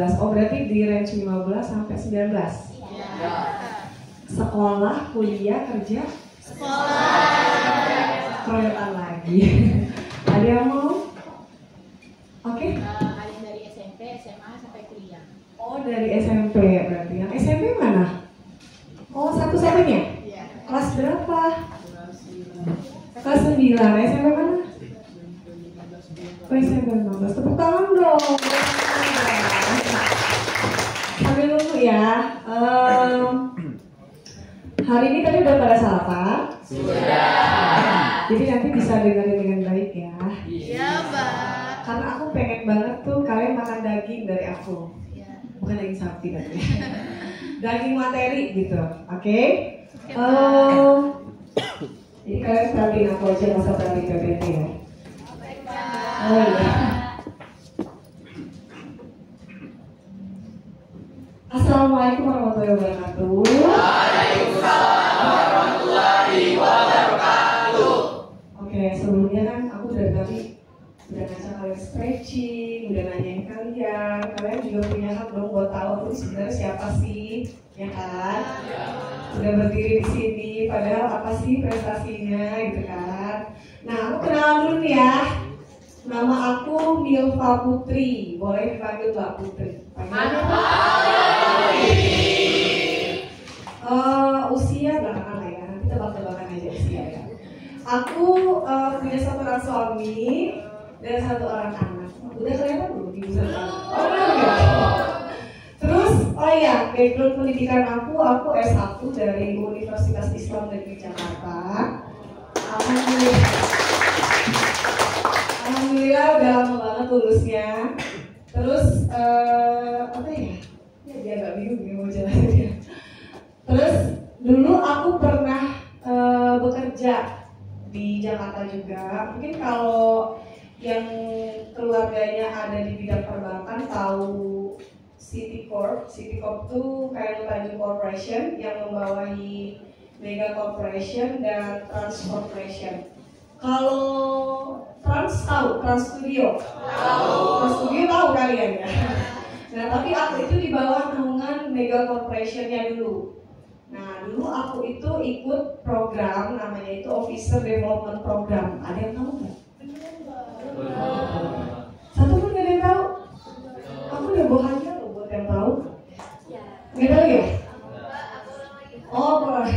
15. Oh, berarti di range 15 sampai 19. Sekolah, kuliah, kerja, Sekolah. keroyokan lagi. Ada yang mau? Oke. ada yang dari SMP, SMA sampai kuliah. Oh, dari SMP berarti. Yang SMP mana? Oh, satu-satunya? Iya. Kelas berapa? Kelas 9. SMP mana? Oh, SMP 15. Tepuk tangan dong. Sambil nunggu ya. Em, hari ini tadi udah pada sarapan? Sudah. Jadi nanti bisa dengerin dengan baik ya. Iya, Mbak. Karena aku pengen banget tuh kalian makan daging dari aku. Iya. Bukan daging sapi tapi. daging materi gitu. Oke? Oke, Em, jadi kalian perhatiin aku aja masa perhatiin PPT ya. Oh iya. Assalamualaikum warahmatullahi wabarakatuh. Oke, sebelumnya kan aku dari tadi udah ngajak kalian stretching, udah nanyain kalian, kalian juga punya hak dong buat tahu tuh sebenarnya siapa sih, ya kan? Udah berdiri di sini, padahal apa sih prestasinya gitu kan? Nah, aku kenalan dulu nih ya. Nama aku Milva Putri, boleh dipanggil Mbak Putri. Eh, usia lah ya, nanti tebak-tebakan aja usia ya. Aku eh, punya satu orang suami dan satu orang anak. Udah kelihatan belum di Oh belum ya. Terus, oh iya, background pendidikan aku, aku S1 dari Universitas Islam Negeri Jakarta. Alhamdulillah. Alhamdulillah udah lama banget lulusnya. Terus, eh, apa ya? Ya dia agak bingung nih mau jelasin Terus dulu aku pernah eh, bekerja di Jakarta juga. Mungkin kalau yang keluarganya ada di bidang perbankan tahu Citicorp. Citicorp tuh kayak Tanjung Corporation yang membawahi Mega Corporation dan Trans Corporation. Kalau Trans tahu, Trans Studio. Trans Studio tahu kalian ya. Nah, tapi aku itu di bawah naungan Mega Corporation-nya dulu. Nah, dulu aku itu ikut program namanya itu Officer Development Program. Ada yang tahu nggak? Satu pun nggak ada yang tahu. Aku udah bahagia loh buat yang tahu. Nggak tahu ya? Oh, boleh.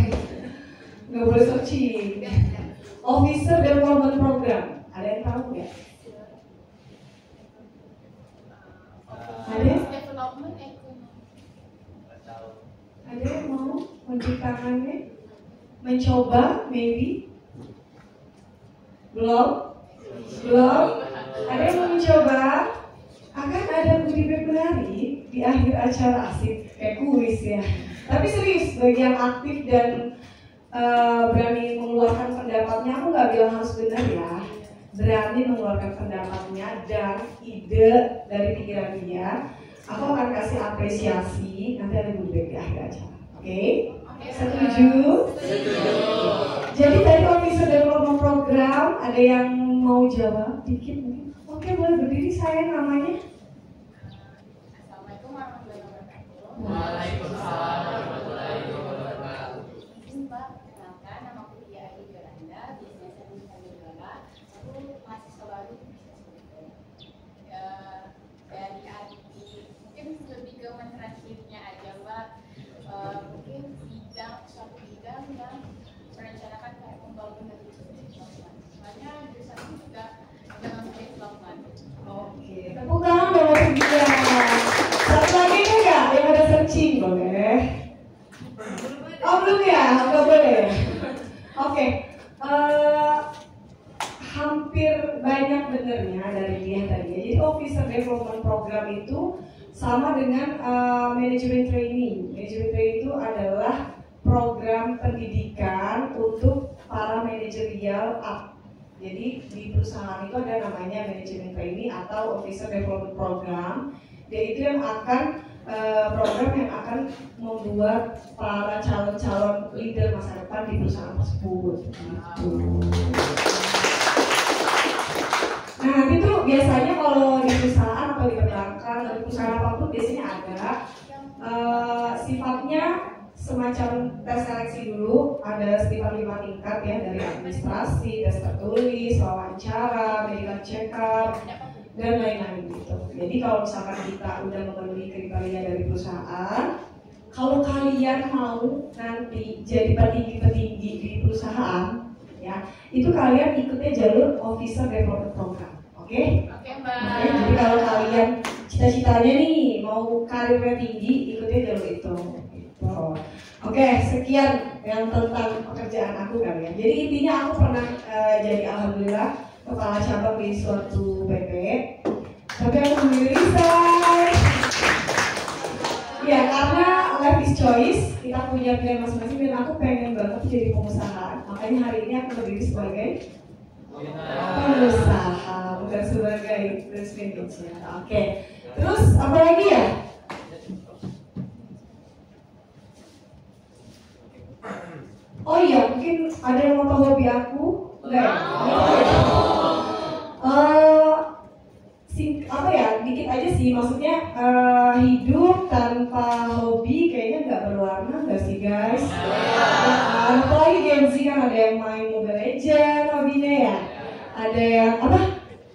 Nggak boleh searching. Officer Development Program. Ada yang tahu nggak? Ada? Development ekonomi. Ada yang mau menciptakannya? Mencoba, maybe? Belum? Belum? Ada yang mau mencoba? Akan ada budi Februari di akhir acara asik kayak kuis ya. Tapi serius bagi yang aktif dan eh, berani mengeluarkan pendapatnya, aku nggak bilang harus benar ya. Berani mengeluarkan pendapatnya dan ide dari pikiran dia. Aku akan kasih apresiasi nanti ada budi Feb di akhir acara. Oke? Setuju? Jadi tadi officer development program ada yang mau jawab dikit mungkin? Oke boleh berdiri saya namanya. Assalamualaikum warahmatullahi wabarakatuh. Izin Mbak, perkenalkan nama aku Tia Ayu Yolanda, biasanya saya dipanggil Yola. Aku mahasiswa baru di bisnis manajemen. Eh, dari arti mungkin lebih ke mentranslitnya aja Mbak. Eh, mungkin bidang suatu bidang yang merencanakan kayak membangun dari bisnis development. Soalnya jurusan ini juga dengan development. Oke. Tepuk tangan dong untuk dia. Satu lagi ini enggak yang ada searching boleh? Oh belum ya, nggak boleh. Oke. Eh, hampir banyak benernya dari dia tadi. Jadi officer development program itu sama dengan eh, manajemen training. Manajemen training itu adalah program pendidikan untuk para manajerial up. Jadi di perusahaan itu ada namanya manajemen trainee atau officer development program. Dia itu yang akan eh, program yang akan membuat para calon-calon leader masa depan di perusahaan tersebut. Nah nanti tuh biasanya kalau di perusahaan atau di perbankan atau di perusahaan apa pun biasanya ada eh, sifatnya semacam tes seleksi dulu ada sekitar lima tingkat ya dari administrasi, tes tertulis, wawancara, medical check up, dan lain-lain gitu. Jadi kalau misalkan kita udah memenuhi kriteria dari perusahaan, kalau kalian mau nanti jadi petinggi-petinggi di perusahaan, ya itu kalian ikutnya jalur officer development program, oke? Oke Oke, mbak. jadi kalau kalian cita-citanya nih mau karirnya tinggi, ikutnya jalur itu. Gitu. Oke, sekian yang tentang pekerjaan aku kali ya. Jadi intinya aku pernah eh, jadi alhamdulillah kepala cabang di suatu PP. Tapi aku memilih resign. Ya karena life is choice, kita punya pilihan masing-masing dan aku pengen banget jadi pengusaha. Makanya hari ini aku berdiri sebagai pengusaha bukan sebagai business manager. Oke. Terus apa lagi ya? Oh iya, mungkin ada yang mau tahu hobi aku? Enggak ya? Eh, sing- apa ya? Dikit aja sih, maksudnya eh, hidup tanpa hobi kayaknya nggak berwarna nggak sih guys? Kan? Apalagi Gen Z kan ada yang main Mobile Legends hobinya ya, ada yang apa?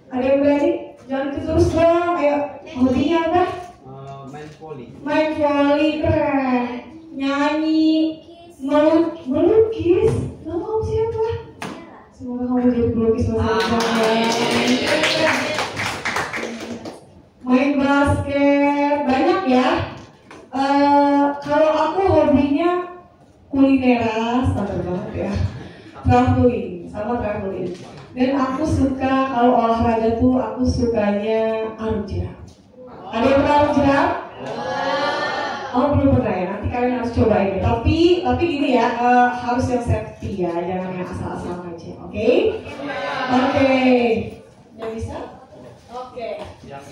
Ada yang berani? Jangan itu terus dong, ayo hobinya apa? Eh, main volley. Main volley keren, nyanyi, melukis. Nama kamu siapa? Semoga kamu jadi pelukis masa depan. Main basket, banyak ya. Eh, kalau aku hobinya kulineran, standar banget ya. Traveling, sama traveling. Dan aku suka kalau olahraga tuh aku sukanya arung. Ada yang pernah arung jeram? Oh belum pernah ya, nanti kalian harus cobain ya. Tapi tapi gini ya, eh, harus yang safety ya, jangan yang asal-asal aja, oke? Oke, udah bisa? Oke.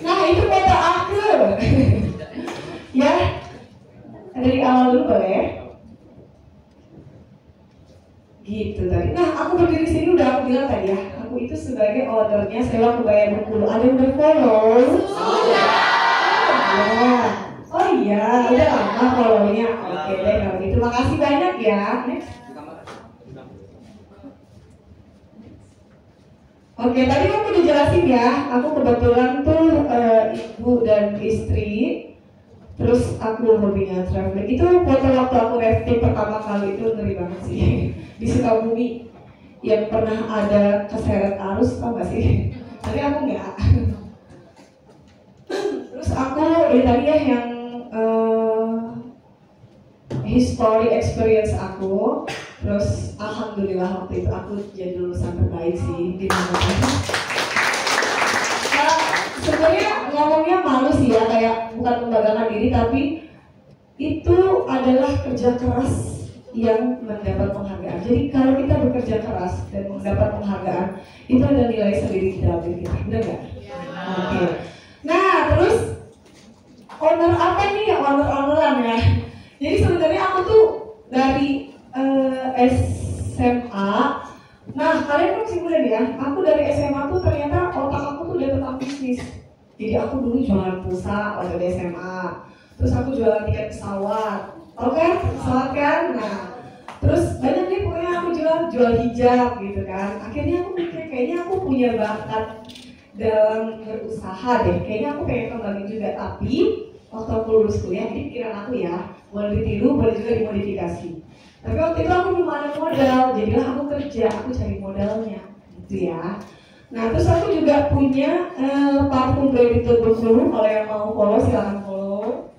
Nah itu foto aku, ya. Dari awal dulu boleh? Gitu tadi. Nah aku berdiri sini udah aku bilang tadi ya, aku itu sebagai ownernya sewa kebaya Bengkulu. Ada yang udah follow? Sudah. Oh iya, udah lama follownya. Oke deh kalau gitu. Makasih banyak ya. Next. Oke, tadi aku udah jelasin ya. Aku kebetulan tuh eh, ibu dan istri. Terus aku hobinya traveling. Itu foto waktu aku rafting pertama kali itu ngeri banget sih. Di Sukabumi yang pernah ada keseret arus tau gak sih? Tapi aku nggak. Terus aku ya tadi ya yang eh, history experience aku terus alhamdulillah waktu itu aku jadi lulusan terbaik sih di mana Nah, sebenarnya ngomongnya malu sih ya kayak bukan membanggakan diri tapi itu adalah kerja keras yang mendapat penghargaan. Jadi kalau kita bekerja keras dan mendapat penghargaan itu ada nilai sendiri di dalam diri kita, benar nggak? Oke. Nah terus honor apa nih ya honor honoran ya? Jadi sebenarnya aku tuh dari eh, SMA. Nah kalian kan masih muda ya. Aku dari SMA tuh ternyata otak aku tuh udah tentang bisnis. Jadi aku dulu jualan pulsa waktu di SMA. Terus aku jualan tiket pesawat. Tau kan? Pesawat kan? Nah terus banyak nih pokoknya aku jual jual hijab gitu kan. Akhirnya aku mikir kayaknya aku punya bakat dalam berusaha deh. Kayaknya aku pengen kembangin juga. Tapi waktu aku lulus kuliah, ini pikiran aku ya, boleh ditiru, boleh juga dimodifikasi. Tapi waktu itu aku belum ada modal, jadilah aku kerja, aku cari modalnya, gitu ya. Nah terus aku juga punya eh, parfum Baby Bengkulu, kalau yang mau follow silahkan follow.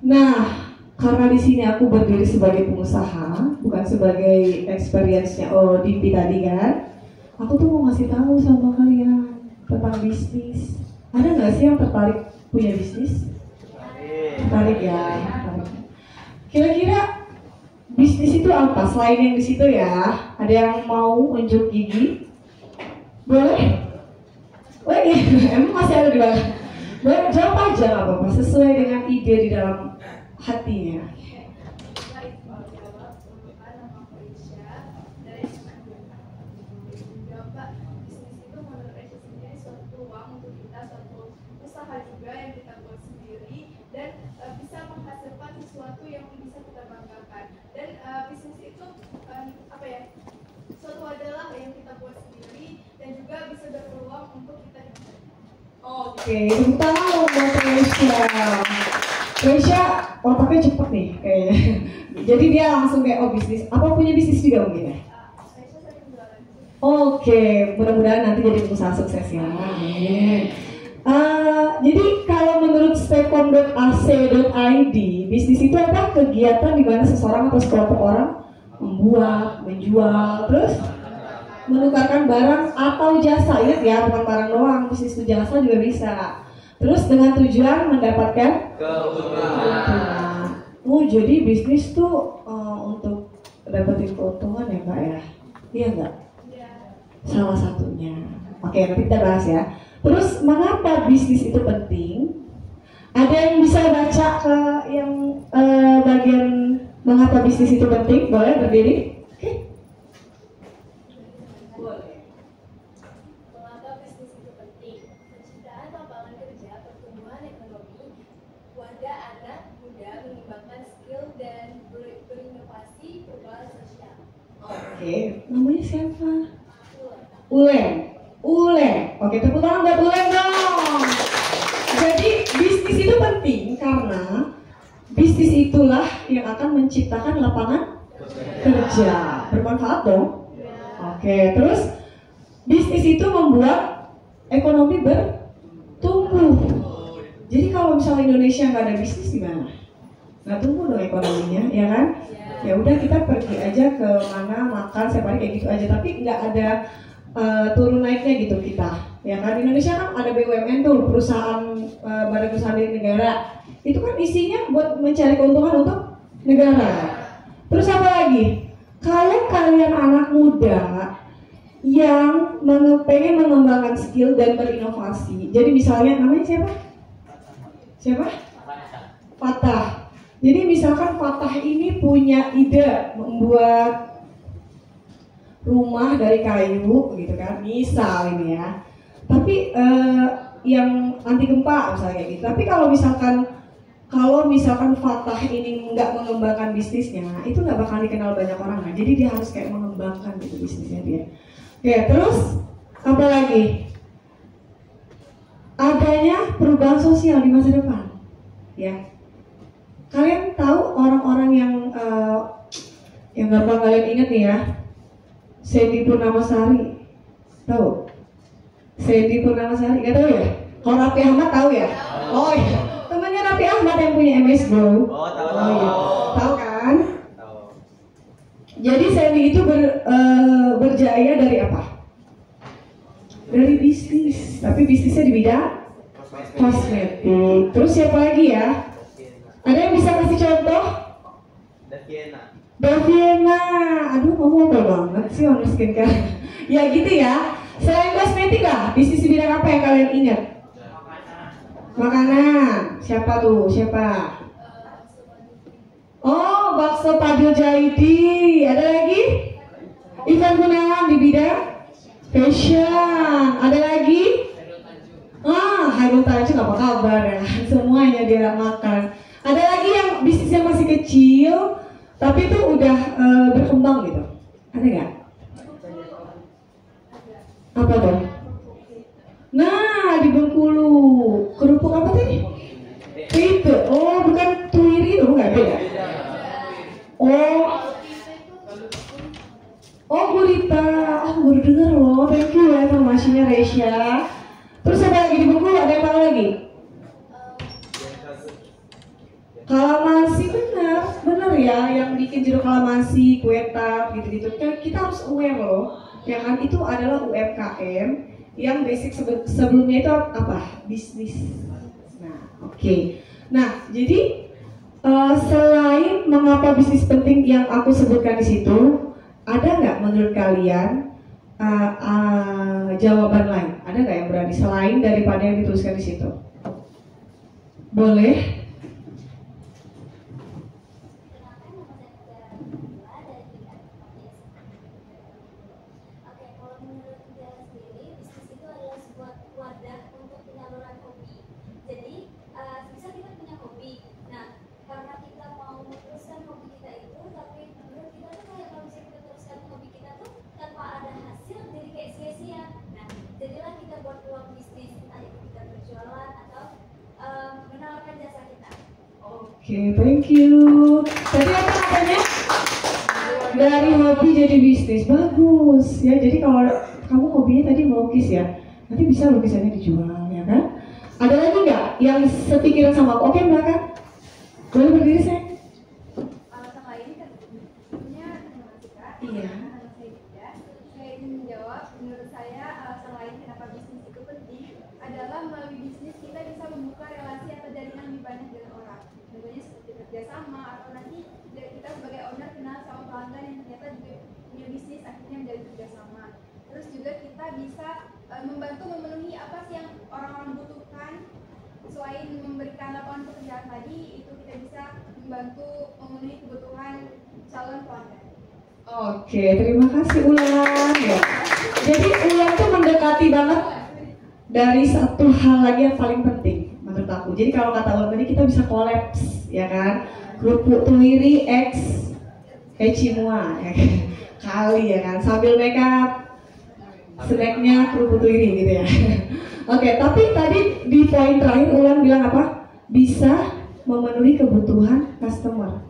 Nah karena di sini aku berdiri sebagai pengusaha, bukan sebagai experience-nya ODP tadi kan, aku tuh mau ngasih tahu sama kalian tentang bisnis. Ada nggak sih yang tertarik punya bisnis? Tertarik ya. Kira-kira bisnis itu apa? Selain yang di situ ya, ada yang mau unjuk gigi? Boleh? Boleh ya? Emang masih ada di bawah? Boleh jawab aja apa-apa sesuai dengan ide di dalam hatinya. Baik, kalau jawab, perlukan nama Felicia dari juga Pak, bisnis itu menurut Aisyah sendiri suatu peluang untuk kita, suatu usaha juga yang kita buat sendiri dan eh, bisa menghasilkan sesuatu yang bisa kita banggakan. Dan eh, bisnis itu eh, apa ya? Suatu adalah yang kita buat sendiri dan juga bisa berpeluang untuk kita Oke, tepuk tangan buat Felicia. Felicia otaknya cepet nih kayaknya. Jadi dia langsung kayak oh bisnis. Apa punya bisnis juga mungkin ya? Oke, mudah-mudahan nanti jadi pengusaha sukses ya. Amin. Eh, jadi kalau menurut stepcom.ac.id, bisnis itu apa? Kegiatan di mana seseorang atau sekelompok orang membuat, menjual, terus menukarkan barang atau jasa. Ingat ya, bukan barang doang, bisnis itu jasa juga bisa. Terus dengan tujuan mendapatkan keuntungan. Oh, jadi bisnis tuh eh, untuk dapetin keuntungan ya, Mbak ya? Iya nggak? salah satunya. Oke, nanti kita bahas ya. Terus mengapa bisnis itu penting? Ada yang bisa baca ke yang eh, bagian mengapa bisnis itu penting? Boleh berdiri? Oke. Mengapa bisnis itu penting? Penciptaan lapangan kerja, pertumbuhan ekonomi, wadah anak muda mengembangkan skill dan ber- berinovasi perubahan sosial. Oke, namanya siapa? Ulen. Ulen. Oke, tepuk tangan buat Ulen dong. Jadi bisnis itu penting karena bisnis itulah yang akan menciptakan lapangan kerja. Bermanfaat dong. Oke, terus bisnis itu membuat ekonomi bertumbuh. Jadi kalau misalnya Indonesia nggak ada bisnis gimana? Nggak tumbuh dong ekonominya, ya kan? Ya udah kita pergi aja ke mana makan setiap hari kayak gitu aja, tapi nggak ada eh, turun naiknya gitu kita. Ya kan Indonesia kan ada BUMN tuh perusahaan eh, badan usaha negara. Itu kan isinya buat mencari keuntungan untuk negara. Terus apa lagi? Kalau kalian anak muda yang pengen mengembangkan skill dan berinovasi. Jadi misalnya namanya siapa? Siapa? Fatah. Jadi misalkan Fatah ini punya ide membuat rumah dari kayu gitu kan, misal ini ya. Tapi eh, yang anti gempa misalnya gitu. Tapi kalau misalkan kalau misalkan Fatah ini nggak mengembangkan bisnisnya, itu nggak bakal dikenal banyak orang. Nah, jadi dia harus kayak mengembangkan gitu bisnisnya dia. Oke, terus apa lagi? Adanya perubahan sosial di masa depan, ya. Kalian tahu orang-orang yang eh, yang gampang kalian ingat nih ya, Sandy Purnamasari, tahu? Sandy Purnamasari, nggak tahu ya? Kalau Raffi Ahmad tahu ya? Oh iya, Raffi Ahmad yang punya MS Go. Oh, tahu, Oh, iya. tahu. Tahu kan? Tahu. Jadi Sandy itu ber- eh, berjaya dari apa? Dari bisnis, tapi bisnisnya di bidang kosmetik. Terus siapa lagi ya? Ada yang bisa kasih contoh? Daviena. Daviena, aduh kamu apa banget sih honor skincare Ya gitu ya Selain kosmetik lah, bisnis di bidang apa yang kalian ingat? Makanan, siapa tuh? Siapa? Oh, bakso Padil Jaidi Ada lagi? Ivan Gunawan di bidang fashion Ada lagi? Ah, Hairul Tanjung apa kabar ya? Semuanya dia makan. Ada lagi yang bisnisnya masih kecil, tapi itu udah eh, berkembang gitu. Ada nggak? Apa tuh? Nah, di Bengkulu. Kerupuk apa tadi? Itu. Oh, bukan tuiri itu bukan beda. Oh, oh gurita. Oh, baru dengar loh. Thank you ya informasinya Resya. Terus apa lagi di Bengkulu? Ada yang tahu lagi? Kalamansi benar, benar ya yang bikin jeruk kalamansi, kue tart gitu-gitu. Kita harus aware loh, ya kan itu adalah UMKM yang basic sebe- sebelumnya itu apa? Bisnis. Nah, oke. Nah, jadi eh, selain mengapa bisnis penting yang aku sebutkan di situ, ada nggak menurut kalian eh, eh, jawaban lain? Ada nggak yang berani selain daripada yang dituliskan di situ? Boleh. Kenalkan nama saya Tiara Nabila dari bidang informasi Oke, kalau menurut Tiara sendiri, bisnis itu adalah sebuah wadah untuk penyaluran hobi. Jadi, eh, bisa kita punya hobi. Nah, karena kita mau meneruskan hobi kita itu, tapi menurut kita tuh kayak kalau misalnya kita teruskan hobi kita tuh tanpa ada hasil, jadi kayak sia-sia. Nah, jadilah kita buat peluang bisnis, entah itu kita berjualan atau eh, menawarkan jasa kita. Oke, thank you. Tadi apa katanya? Dari hobi jadi bisnis, bagus ya. Jadi kalau kamu hobinya tadi melukis ya, nanti bisa lukisannya dijual ya kan? Ada lagi nggak yang sepikiran sama aku? Oke belakang, boleh berdiri saya? alasan lain kan punya nama kita Iya. nama saya juga saya ingin menjawab menurut saya alasan lain kenapa bisnis itu penting adalah melalui bisnis kita bisa membuka relasi atau jaringan lebih banyak dengan orang contohnya seperti kerjasama atau nanti dari kita sebagai owner kenal sama pelanggan yang ternyata juga punya bisnis akhirnya menjadi kerjasama terus juga kita bisa eh, membantu memenuhi apa sih yang orang-orang butuhkan selain memberikan lapangan pekerjaan tadi itu kita bisa membantu memenuhi kebutuhan calon pelanggan. Oke, terima kasih Ulan ya. Jadi Ulan tuh mendekati banget dari satu hal lagi yang paling penting menurut aku. Jadi kalau kata Ulan tadi kita kolaps, ya kan? Kerupuk tuiri X Echimua, ya kan? Kali ya kan, sambil make up snacknya kerupuk tuiri gitu ya. Oke, tapi tadi di poin terakhir Ulan bilang apa? Bisa memenuhi kebutuhan customer.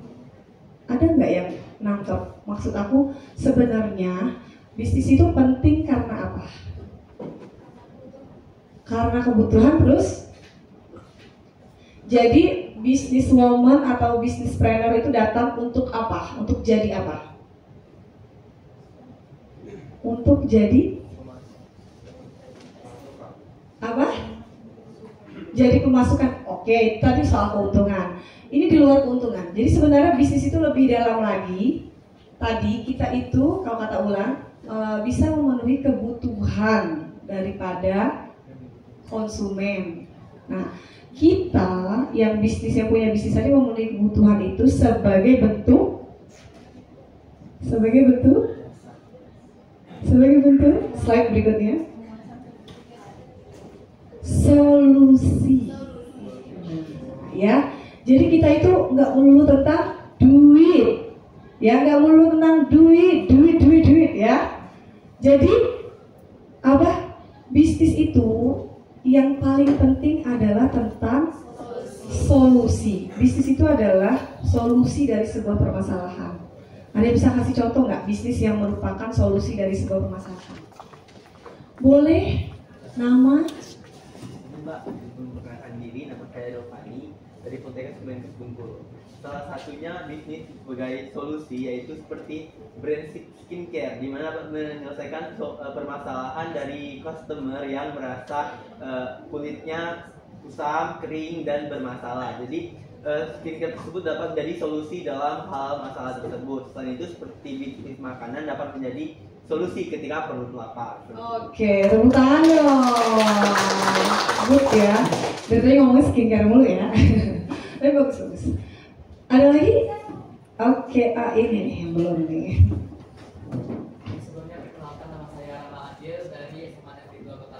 Ada nggak yang nangkep? Maksud aku sebenarnya bisnis itu penting karena apa? Karena kebutuhan terus. Jadi bisnis woman atau bisnis planner itu datang untuk apa? Untuk jadi apa? Untuk jadi apa? Jadi pemasukan. Oke, tadi soal keuntungan. Ini di luar keuntungan. Jadi sebenarnya bisnis itu lebih dalam lagi. Tadi kita itu kalau kata ulang eh, bisa memenuhi kebutuhan daripada konsumen. Nah, kita yang bisnis yang punya bisnis tadi memenuhi kebutuhan itu sebagai bentuk sebagai bentuk sebagai bentuk slide berikutnya. Solusi. Ya jadi kita itu nggak melulu tentang duit. Ya nggak melulu tentang duit duit duit duit ya. Jadi apa? Bisnis itu yang paling penting adalah tentang solusi. Bisnis itu adalah solusi dari sebuah permasalahan. Ada bisa kasih contoh nggak? Bisnis yang merupakan solusi dari sebuah permasalahan. Boleh nama? Mbak, memperkenalkan diri, nama saya Dovani. Dari Poltekkes Kemenkes Bengkulu. Salah satunya bisnis sebagai solusi yaitu seperti brand skincare di mana menyelesaikan so- eh, permasalahan dari customer yang merasa eh, kulitnya kusam, kering dan bermasalah. Jadi eh, skincare tersebut dapat menjadi solusi dalam hal masalah tersebut. Selain itu seperti bisnis makanan dapat menjadi solusi ketika perut lapar. Oke, tepuk tangan dong. Good ya. Dari tadi ngomongnya skincare mulu ya. Tapi bagus bagus. Ada lagi? Oke, ah ini nih yang belum nih. Sebelumnya perkenalkan nama saya Rama Adil dari SMA Negeri 2 Kota.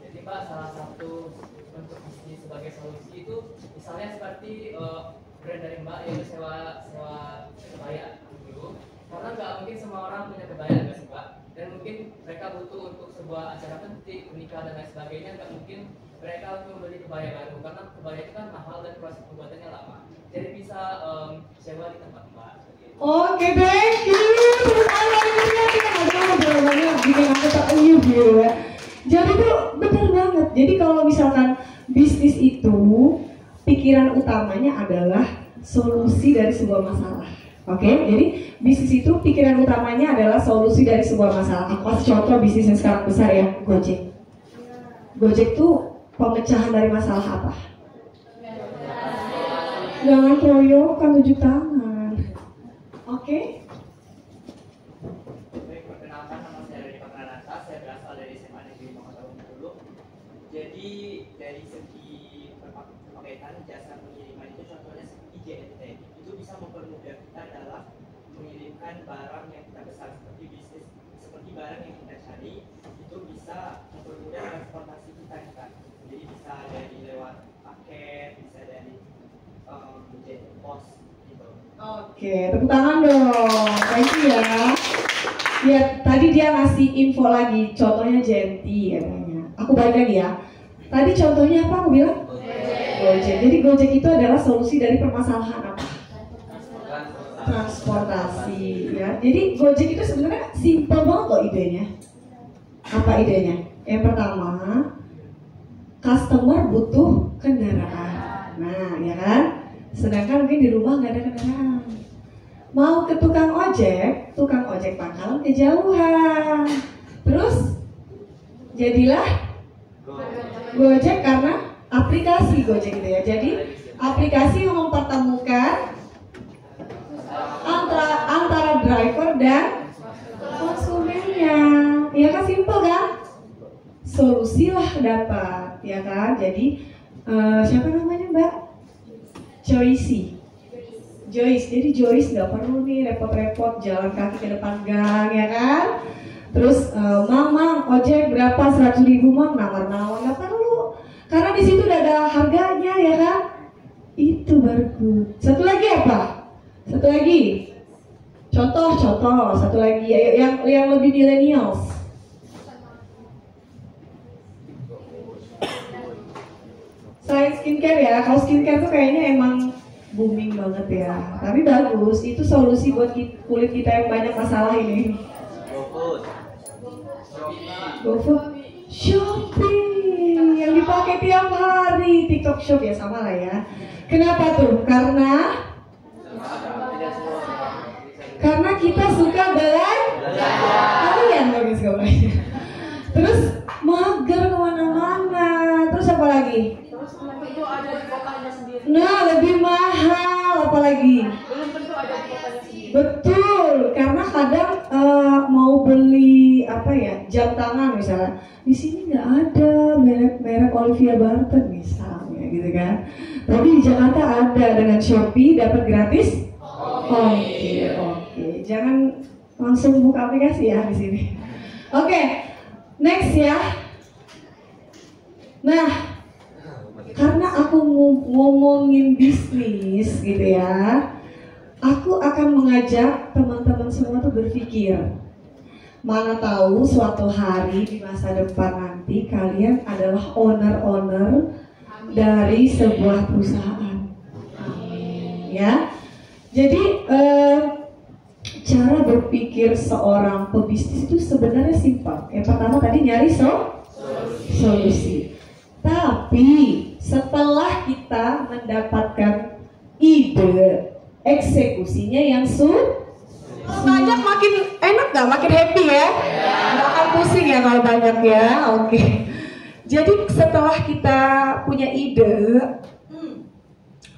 Jadi Pak, salah satu bentuk bisnis sebagai solusi itu misalnya seperti eh, brand dari Mbak yaitu sewa sewa kebaya dulu. Karena nggak mungkin semua orang punya kebaya nggak sih Pak? Dan mungkin mereka butuh untuk sebuah acara penting, pernikahan dan lain sebagainya nggak mungkin mereka untuk membeli kebaya baru karena kebaya itu kan mahal dan proses pembuatannya lama. Jadi bisa em, sewa di tempat Mbak. Oke, thank you. Tangan ini kita ngobrol banget bikin aku terenyuh gitu ya. Jadi tuh bener banget. Jadi kalau misalkan bisnis itu pikiran utamanya adalah solusi dari sebuah masalah. Oke, jadi bisnis itu pikiran utamanya adalah solusi dari sebuah masalah. Aku kasih contoh bisnis yang sekarang besar ya, Gojek. Gojek tuh pemecahan dari masalah apa? Jangan keroyokan tujuh tangan. Oke, Baik, perkenalkan nama saya Reni Pranata, saya berasal dari SMA Negeri Kota Bengkulu. Jadi dari segi pertama paketan jasa pengiriman itu contohnya seperti JNT itu bisa mempermudah kita dalam mengirimkan barang yang kita pesan seperti bisnis seperti barang yang kita cari. Itu bisa mempermudah transportasi kita kan jadi bisa dari lewat dari gitu Oke, tepuk tangan dong. Thank you ya. Ya, tadi dia ngasih info lagi, contohnya Genti katanya. Aku balik lagi ya. Tadi contohnya apa aku bilang? Gojek. Jadi Gojek itu adalah solusi dari permasalahan apa? Transportasi ya. Jadi Gojek itu sebenarnya simple banget loh idenya. Apa idenya? Yang pertama, customer butuh kendaraan. Nah, ya kan? Sedangkan mungkin di rumah nggak ada kendaraan. Mau ke tukang ojek, tukang ojek pangkalan kejauhan. Terus jadilah Gojek karena aplikasi Gojek gitu ya. Jadi aplikasi yang mempertemukan antara antara driver dan konsumennya. Ya kan simple kan? Solusi lah dapat, ya kan? Jadi eh, siapa namanya Mbak? Joyce. Joyce, jadi Joyce nggak perlu nih repot-repot jalan kaki ke depan gang, ya kan? Terus, eh, Mang, Mang, ojek berapa? 100 ribu, Mang, nawar-nawar, nggak perlu. Karena di situ udah ada harganya, ya kan? Itu baru. Satu lagi apa? Satu lagi. Contoh, contoh. Satu lagi, yang yang lebih millennials. Selain skincare ya, kalau skincare tuh kayaknya emang booming banget ya. Tapi bagus, itu solusi buat kulit kita yang banyak masalah ini. GoFood. GoFood, shopping yang dipakai tiap hari, TikTok Shop ya sama lah ya. Kenapa tuh? Karena karena kita suka belanja. Kalian bagus gak belanja. Terus mager ke mana-mana. Terus apa lagi? Terus belum tentu ada di kotanya sendiri. Nah, lebih mahal apalagi. Belum tentu ada di kotanya sendiri. Betul, karena kadang eh, mau beli apa ya jam tangan misalnya, di sini nggak ada merek merek Olivia Barton misalnya, gitu kan. Tapi di Jakarta ada dengan Shopee dapat gratis. Oke, oke, jangan langsung buka aplikasi ya di sini. Oke, next ya. Nah, karena aku ngomongin bisnis gitu ya, aku akan mengajak teman-teman semua tuh berpikir. Mana tahu suatu hari di masa depan nanti kalian adalah owner-owner dari sebuah perusahaan. Amin. Ya. Jadi eh, cara berpikir seorang pebisnis itu sebenarnya simpel. Yang pertama tadi nyari so solusi. Tapi setelah kita mendapatkan ide, eksekusinya yang su banyak makin enak nggak? Makin happy ya? Nggak akan pusing ya kalau banyak ya? Oke. Jadi setelah kita punya ide,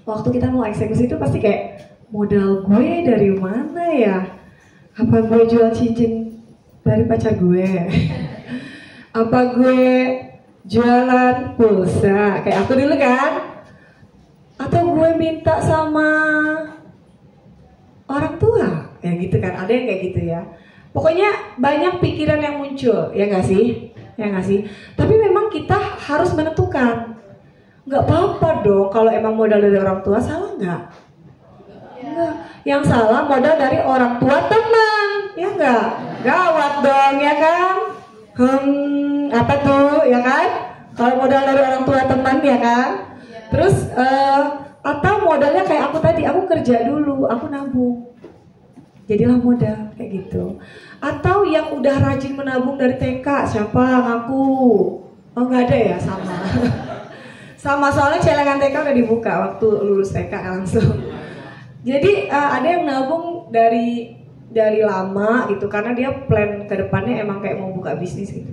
waktu kita mau eksekusi itu pasti kayak modal gue dari mana ya? Apa gue jual cincin dari pacar gue? Apa gue jualan pulsa kayak aku dulu kan? Atau gue minta sama orang tua kayak gitu kan? Ada yang kayak gitu ya. Pokoknya banyak pikiran yang muncul, ya nggak sih? Ya nggak sih? Tapi memang kita harus menentukan. Nggak apa-apa dong kalau emang modal dari orang tua salah nggak? Enggak. Yang salah modal dari orang tua teman, ya enggak? Gawat dong, ya kan? Hmm, apa tuh, ya kan? Kalau modal dari orang tua teman, ya kan? Terus eh, atau modalnya kayak aku tadi, aku kerja dulu, aku nabung. Jadilah modal kayak gitu. Atau yang udah rajin menabung dari TK, siapa ngaku? Oh nggak ada ya, sama. sama soalnya celengan TK udah dibuka waktu lulus TK langsung. Jadi uh, ada yang nabung dari dari lama gitu karena dia plan ke depannya emang kayak mau buka bisnis gitu.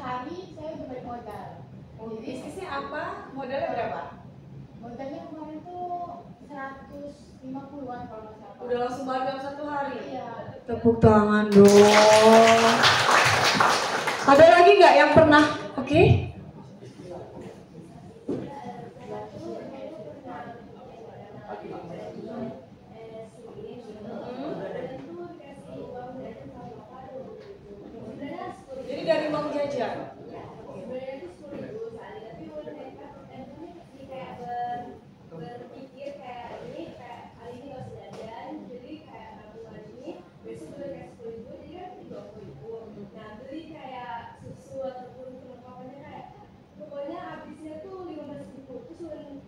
sehari saya udah balik modal jadi Bisnisnya apa? Modalnya berapa? modalnya kemarin tuh 150-an kalau nggak salah Udah langsung balik dalam satu hari. iya Tepuk tangan dong. Ada lagi nggak yang pernah? Oke. Jadi dari uang jajan. sebenarnya itu sepuluh ribu sekali tapi buat mereka tentunya sih kayak ber, berpikir kayak ini kayak kali ini nggak usah jajan jadi kayak aku hari ini besok boleh kasih sepuluh ribu jadi kan dua puluh ribu nah beli kayak susu ataupun perlengkapannya kayak pokoknya habisnya tuh lima belas ribu terus udah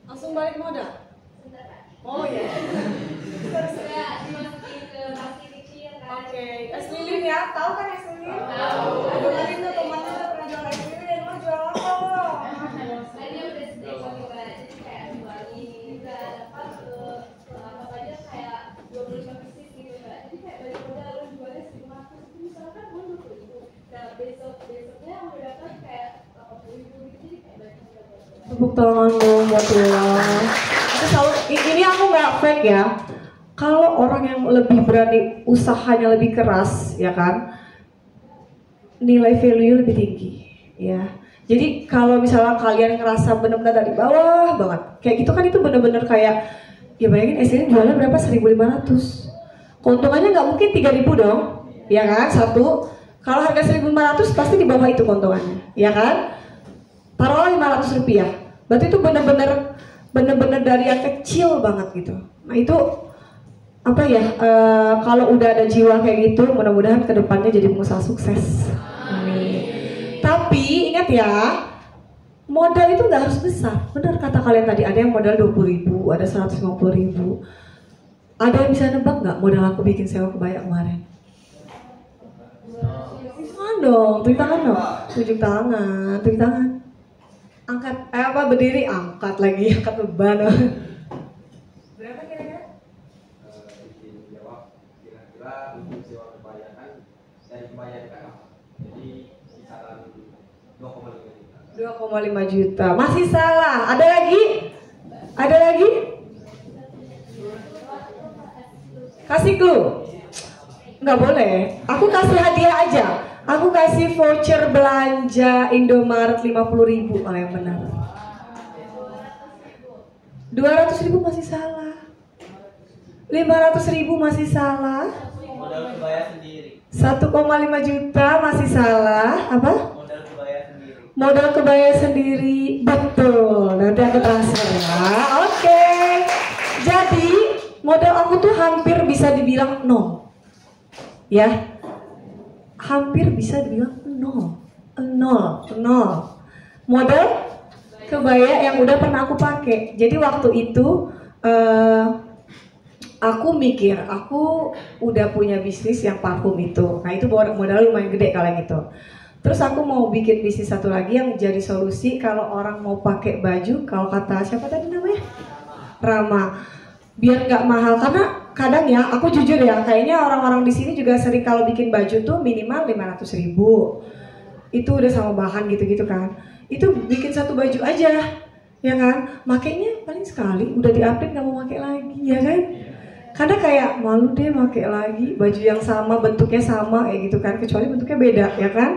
Langsung balik modal. sebentar kan Oh ya. terus ya dimasukin ke basket kecil kan Oke, es lilin ya, tahu kan es lilin? Tahu. Aduh, lilin tuh temannya udah pernah jual es lilin, mau jual apa? Nah, dia udah sedih coba jadi kayak dibagi juga dapat eh, apa aja kayak dua puluh lima pieces gitu mbak jadi kayak balik modal lu jualnya seribu ratus itu misalkan uang dua puluh ribu nah besok besoknya udah dapat kayak delapan puluh ribu gitu jadi kayak balik modal Tepuk tangan dong buat Lila. Aku selalu, i- ini aku nggak fake ya. Kalau orang yang lebih berani usahanya lebih keras, ya kan, nilai value lebih tinggi, ya. Jadi kalau misalnya kalian ngerasa benar-benar dari bawah banget, kayak gitu kan itu benar-benar kayak, ya bayangin SDN jualnya berapa? 1.500 Keuntungannya nggak mungkin 3.000 dong, ya kan? Satu, kalau harga 1.500 pasti di bawah itu keuntungannya, ya kan? taruhlah 500 rupiah berarti itu bener-bener bener-bener dari yang kecil banget gitu nah itu apa ya eh, kalau udah ada jiwa kayak gitu mudah-mudahan ke depannya jadi pengusaha sukses. Amin. tapi ingat ya modal itu nggak harus besar. Benar kata kalian tadi ada yang modal 20 ribu ada 150 ribu. Ada yang bisa nebak nggak modal aku bikin sewa kebaya kemarin? Tangan dong, tunjuk tangan dong, tunjuk tangan, tunjuk tangan angkat eh apa berdiri angkat lagi angkat beban berapa kira-kira izin jawab kira-kira untuk sewa kebayangan dari apa? Jadi kisaran 2,5 juta. 2,5 juta. Masih salah. Ada lagi? Ada lagi? Kasih clue. Nggak boleh. Aku kasih hadiah aja. Aku kasih voucher belanja Indomaret 50 ribu. Oh yang benar. 200 ribu masih salah. 500 ribu masih salah. Modal sendiri 1,5 juta masih salah. Apa? Modal kebaya sendiri modal kebaya sendiri. Betul. Nanti aku transfer ya. Oke. Jadi modal aku tuh hampir bisa dibilang nol. Ya. Hampir bisa dibilang nol. Nol. Nol. Modal kebaya yang udah pernah aku pakai. Jadi waktu itu eh, aku mikir aku udah punya bisnis yang parfum itu. Nah itu modal lumayan gede kalau yang itu. Terus aku mau bikin bisnis satu lagi yang jadi solusi kalau orang mau pakai baju kalau kata siapa tadi namanya? Rama. Biar nggak mahal karena kadang ya aku jujur ya kayaknya orang-orang di sini juga sering kalau bikin baju tuh minimal 500 ribu. Itu udah sama bahan gitu-gitu kan. Itu bikin satu baju aja ya kan? Makainya paling sekali udah diupdate nggak mau pakai lagi ya kan karena kayak malu deh pakai lagi baju yang sama bentuknya sama kayak gitu kan. Kecuali bentuknya beda ya kan?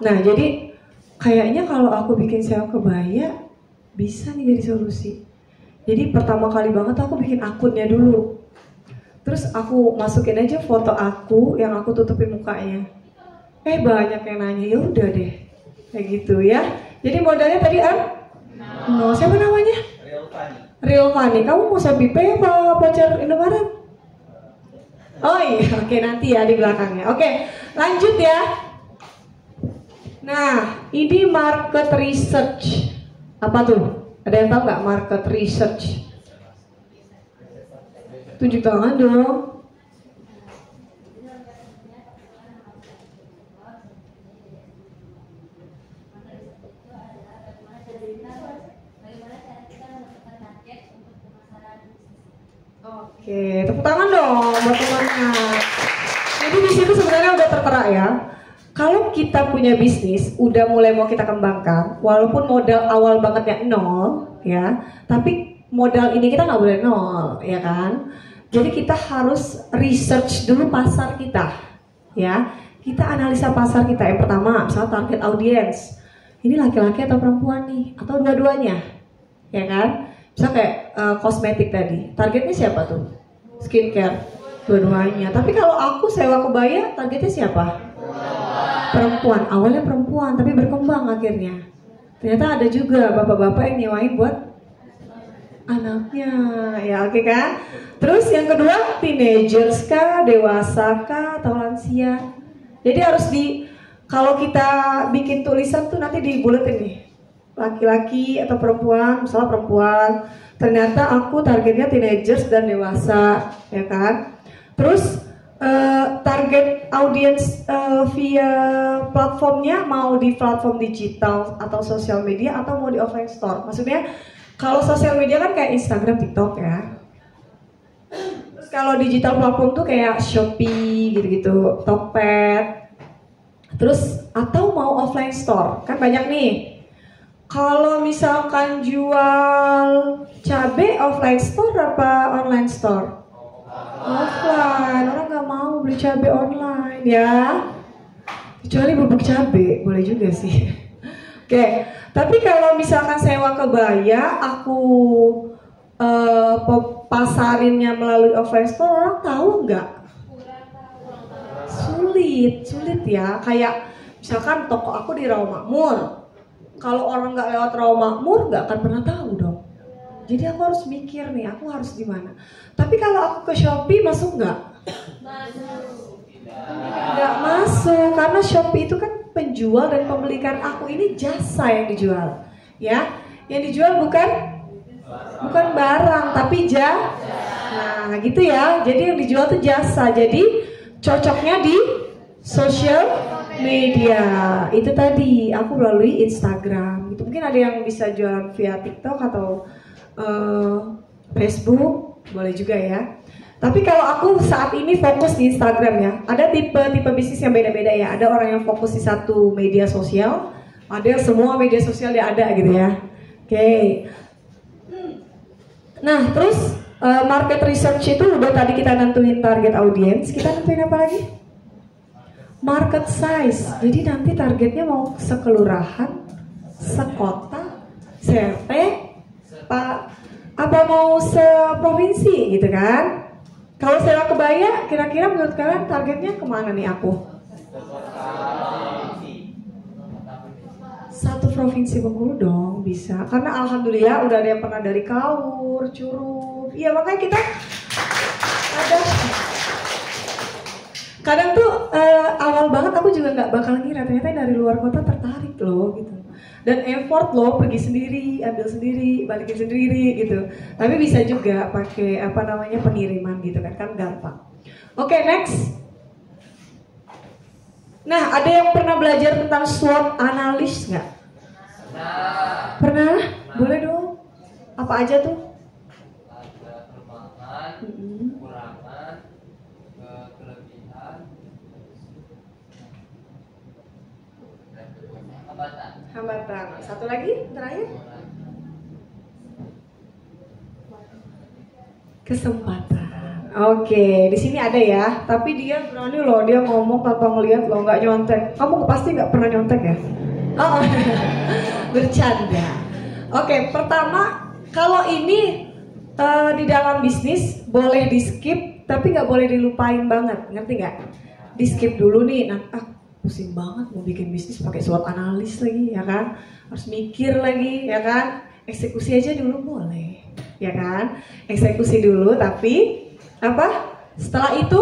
Nah jadi kayaknya kalau aku bikin sewa kebaya bisa nih jadi solusi. Jadi pertama kali banget aku bikin akunnya dulu. Terus aku masukin aja foto aku yang aku tutupin mukanya. Eh banyak yang nanya ya udah deh kayak gitu ya. Jadi modalnya tadi ah no siapa namanya Real Money, kamu mau Shopee apa voucher Indomaret? Oh iya, oke nanti ya di belakangnya. Oke, lanjut ya. Nah, ini market research. Apa tuh? Ada yang tahu nggak market research? Tunjuk tangan dong. bagaimana cara kita menentukan target untuk pemasaran bisnis Oke, tepuk tangan dong buat temannya. Jadi di situ sebenarnya udah tertera ya. Kalau kita punya bisnis, udah mulai mau kita kembangkan, walaupun modal awal bangetnya nol, ya, tapi modal ini kita nggak boleh nol, ya kan? Jadi kita harus research dulu pasar kita, ya. Kita analisa pasar kita yang pertama, misalnya target audience, ini laki-laki atau perempuan nih, atau dua-duanya, ya kan? Misal kayak uh, kosmetik tadi, targetnya siapa tuh? Skincare, dua-duanya. Tapi kalau aku sewa kebaya, targetnya siapa? Perempuan, awalnya perempuan, tapi berkembang akhirnya. Ternyata ada juga bapak-bapak yang nyewain buat anaknya, ya oke kan? Terus yang kedua, teenagers kah, dewasa kah, atau lansia? Jadi harus di, kalau kita bikin tulisan tuh nanti dibuletin nih laki-laki atau perempuan, misalnya perempuan, ternyata aku targetnya teenagers dan dewasa, ya kan? Terus uh, target audience uh, via platformnya mau di platform digital atau sosial media atau mau di offline store. Maksudnya kalau sosial media kan kayak Instagram, TikTok ya. Terus kalau digital platform tuh kayak Shopee gitu-gitu, Tokped. Terus atau mau offline store, kan banyak nih kalau misalkan jual cabe offline store apa online store? Offline, orang nggak mau beli cabe online ya. Kecuali bubuk cabe, boleh juga sih. Oke, tapi kalau misalkan sewa kebaya, aku uh, pasarinnya melalui offline store, orang tahu nggak? Sulit, sulit ya. Kayak misalkan toko aku di Rawamakmur, kalau orang nggak lewat rawa makmur nggak akan pernah tahu dong. Jadi aku harus mikir nih, aku harus di mana. Tapi kalau aku ke Shopee masuk nggak? Nggak masuk karena Shopee itu kan penjual dan pembelikan aku ini jasa yang dijual, ya. Yang dijual bukan bukan barang tapi ja. Nah gitu ya. Jadi yang dijual tuh jasa. Jadi cocoknya di social media. Itu tadi aku melalui Instagram. Itu mungkin ada yang bisa jualan via TikTok atau uh, Facebook. Boleh juga ya. Tapi kalau aku saat ini fokus di Instagram ya. Ada tipe-tipe bisnis yang beda-beda ya. Ada orang yang fokus di satu media sosial. Ada yang semua media sosial dia ada gitu ya. Oke. Okay. nah terus uh, market research itu udah tadi kita nentuin target audience. Kita nentuin apa lagi market size. Jadi nanti targetnya mau sekelurahan, sekota, CRT, pak apa mau seprovinsi gitu kan? Kalau saya kebaya, kira-kira menurut kalian targetnya ke mana nih aku? Satu provinsi Bengkulu dong bisa, karena alhamdulillah udah ada yang pernah dari Kaur, Curug, iya makanya kita ada kadang tuh uh, awal banget aku juga nggak bakal ngira ternyata dari luar kota tertarik loh gitu. Dan effort loh pergi sendiri ambil sendiri balikin sendiri gitu. Tapi bisa juga pakai apa namanya pengiriman gitu kan kan gampang. Oke okay, next. Nah ada yang pernah belajar tentang SWOT analis nggak? Pernah. Pernah? Boleh dong. Apa aja tuh hambatan satu lagi terakhir kesempatan Oke, di sini ada ya. Tapi dia berani loh, dia ngomong tanpa ngeliat loh, nggak nyontek. Kamu pasti nggak pernah nyontek ya? Oh, bercanda. Oke, pertama kalau ini uh, di dalam bisnis boleh di skip, tapi nggak boleh dilupain banget, ngerti nggak? Di skip dulu nih. Nah, ah, pusing banget mau bikin bisnis pakai SWOT analis lagi ya kan? Harus mikir lagi ya kan? Eksekusi aja dulu boleh ya kan? Eksekusi dulu tapi apa? Setelah itu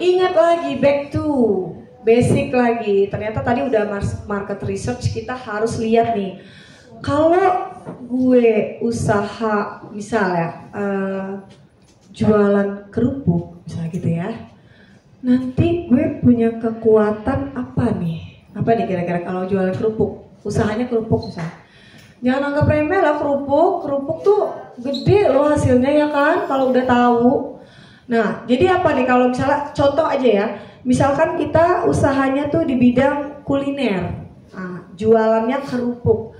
ingat lagi back to basic lagi. Ternyata tadi udah market research kita harus lihat nih. Kalau gue usaha misalnya uh, jualan kerupuk misalnya gitu ya nanti gue punya kekuatan apa nih? Apa nih kira-kira kalau jualan kerupuk? Usahanya kerupuk misalnya. Jangan anggap remeh lah kerupuk. Kerupuk tuh gede loh hasilnya ya kan kalau udah tahu. Nah, jadi apa nih kalau misalnya contoh aja ya. Misalkan kita usahanya tuh di bidang kuliner. Nah, jualannya kerupuk.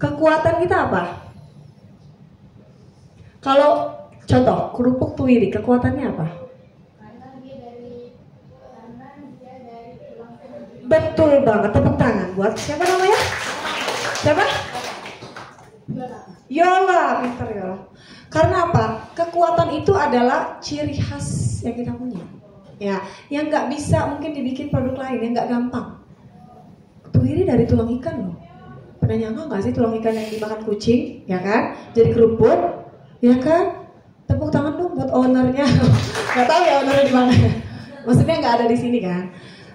Kekuatan kita apa? Kalau contoh kerupuk tuiri, kekuatannya apa? Karena dia dari karena dia dari tulang Betul banget, tepuk tangan buat siapa namanya? Siapa? Yola, pinter Yola. Karena apa? Kekuatan itu adalah ciri khas yang kita punya. Ya, yang nggak bisa mungkin dibikin produk lain yang nggak gampang. Tuiri dari tulang ikan loh. Pernah nyangka nggak sih tulang ikan yang dimakan kucing, ya kan? Jadi kerupuk, ya kan? Tepuk tangan dong buat ownernya. Gak tahu ya ownernya di mana. Maksudnya nggak ada di sini kan?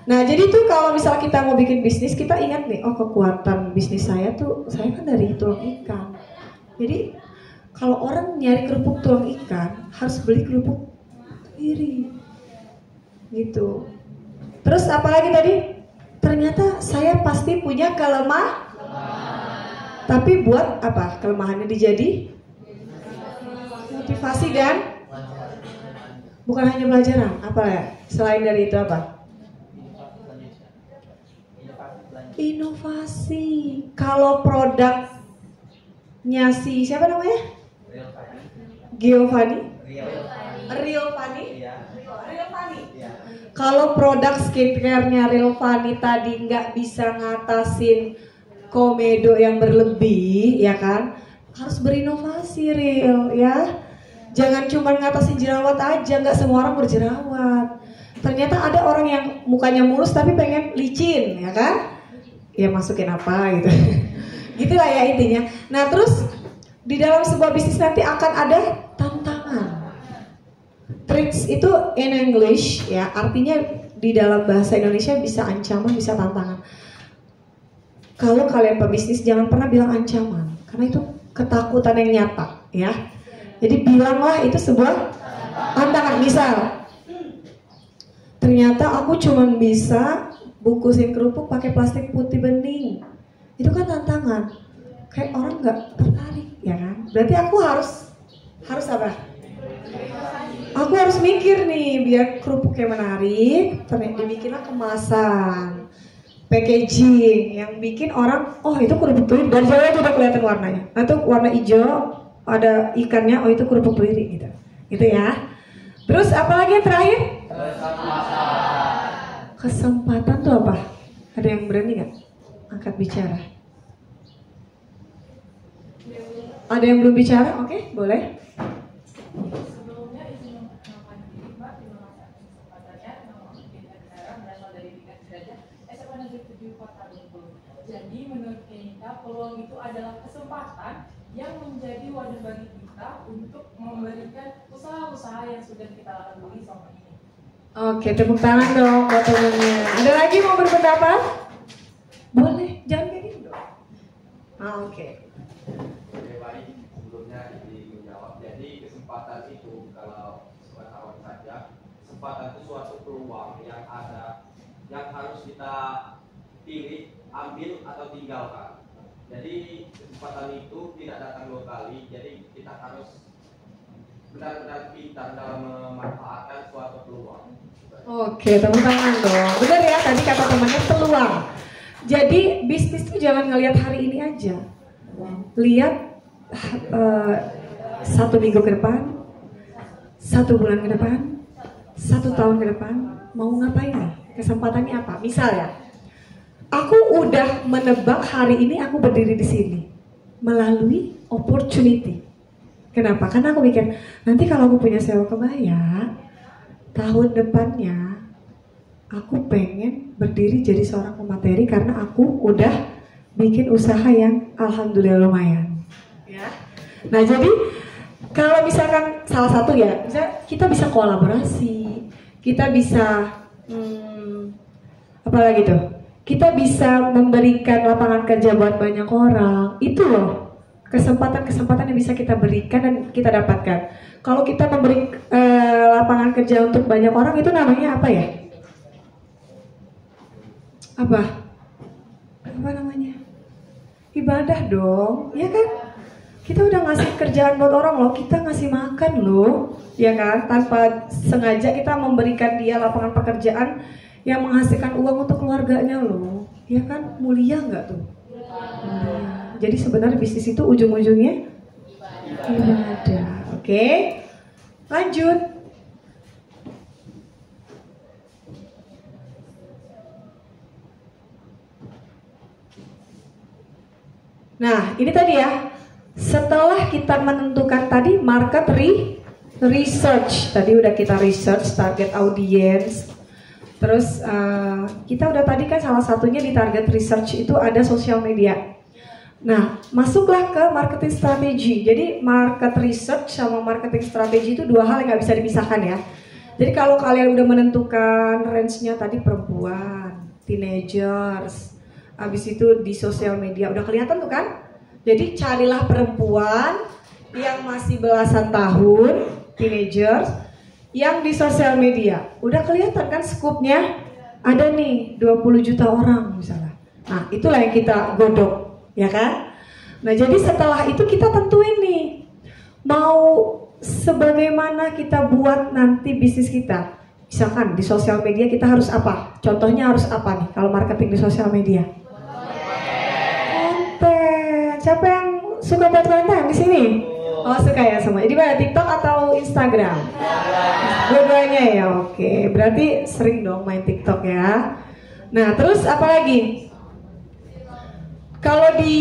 Nah jadi tuh kalau misal kita mau bikin bisnis kita ingat nih, oh kekuatan bisnis saya tuh saya kan dari tulang ikan. Jadi kalau orang nyari kerupuk tulang ikan harus beli kerupuk iri, gitu. Terus apalagi tadi? Ternyata saya pasti punya kelemah. Tapi buat apa? Kelemahannya dijadi motivasi dan bukan hanya pelajaran. Apa ya? Selain dari itu apa? Inovasi. Kalau produknya si siapa namanya? Giovanni. Real Fanny. Real Fanny. Kalau produk skincare-nya Real Fanny tadi nggak bisa ngatasin komedo yang berlebih, ya kan? Harus berinovasi Real, ya. Jangan cuma ngatasin jerawat aja, nggak semua orang berjerawat. Ternyata ada orang yang mukanya mulus tapi pengen licin, ya kan? Ya masukin apa gitu. Gitulah ya intinya. Nah terus di dalam sebuah bisnis nanti akan ada tantangan. Tricks itu in English ya artinya di dalam bahasa Indonesia bisa ancaman bisa tantangan. Kalau kalian pebisnis jangan pernah bilang ancaman karena itu ketakutan yang nyata ya. Jadi bilanglah itu sebuah tantangan. Misal ternyata aku cuma bisa bungkusin kerupuk pakai plastik putih bening. Itu kan tantangan. Kayak orang nggak tertarik ya kan. Berarti aku harus harus apa? Aku harus mikir nih biar kerupuknya menarik, dibikinlah kemasan, packaging yang bikin orang, oh itu kerupuk tuiri dari jauh aja udah kelihatan warnanya. Atau warna hijau ada ikannya, oh itu kerupuk tuiri gitu, gitu ya. Terus apalagi yang terakhir? Kesempatan tuh apa? Ada yang berani nggak angkat bicara? Ada yang belum bicara? Oke, boleh. Sebelumnya izin mengenalkan diri Mbak, terima kasih atas kesempatannya. Nama aku Dinda Kendara, berasal dari Tingkat Derajat SMA Negeri 7 Kota Bengkulu. Jadi menurut kita peluang itu adalah kesempatan yang untuk memberikan usaha-usaha yang sudah kita selama ini. Oke, tepuk tangan dong buat temennya. Ada lagi mau berpendapat? Boleh, jangan kayak gitu dong. Ah, Oke. Baik, sebelumnya ini menjawab. Jadi kesempatan itu kalau sepengetahuan saja, kesempatan itu suatu peluang yang ada, yang harus kita pilih, ambil atau tinggalkan. Jadi kesempatan itu tidak datang dua kali, jadi kita harus benar-benar pintar memanfaatkan suatu peluang. Oke, tepuk tangan dong. Benar ya, tadi kata temannya peluang. Jadi bisnis tuh jangan ngelihat hari ini aja. Lihat eh, satu minggu ke depan, satu bulan ke depan, satu tahun ke depan, mau ngapain nih? Kesempatannya apa? Misal ya, aku udah menebak hari ini aku berdiri di sini melalui opportunity. Kenapa? Karena aku mikir nanti kalau aku punya sewa kebaya, tahun depannya aku pengen berdiri jadi seorang pemateri karena aku udah bikin usaha yang alhamdulillah lumayan. Ya. Nah jadi kalau misalkan salah satu ya, kita bisa kolaborasi, kita bisa hmm, apa lagi tuh? Kita bisa memberikan lapangan kerja buat banyak orang. Itu loh kesempatan-kesempatan yang bisa kita berikan dan kita dapatkan. Kalau kita memberi eh, lapangan kerja untuk banyak orang itu namanya apa ya? Apa? Apa namanya? Ibadah dong, ya kan? Kita udah ngasih kerjaan buat orang loh, kita ngasih makan loh, ya kan? Tanpa sengaja kita memberikan dia lapangan pekerjaan yang menghasilkan uang untuk keluarganya loh, ya kan? Mulia nggak tuh? Mulia. Jadi sebenarnya bisnis itu ujung-ujungnya ibadah. Oke, lanjut. Nah, ini tadi ya. Setelah kita menentukan tadi market re research, tadi udah kita research target audience. Terus uh, kita udah tadi kan salah satunya di target research itu ada sosial media. Nah, masuklah ke marketing strategi. Jadi market research sama marketing strategi itu dua hal yang nggak bisa dipisahkan ya. Jadi kalau kalian udah menentukan range-nya tadi perempuan, teenagers, habis itu di sosial media udah kelihatan tuh kan? Jadi carilah perempuan yang masih belasan tahun, teenagers, yang di sosial media. Udah kelihatan kan skupnya? Ada nih 20 juta orang misalnya. Nah, itulah yang kita godok, ya kan? Nah, jadi setelah itu kita tentuin nih mau sebagaimana kita buat nanti bisnis kita. Misalkan di sosial media kita harus apa? Contohnya harus apa nih kalau marketing di sosial media? Konten. Siapa yang suka buat konten di sini? Oh suka ya semua. Jadi pada TikTok atau Instagram? Dua-duanya ya. Oke. Berarti sering dong main TikTok ya. Nah terus apa lagi? Kalau di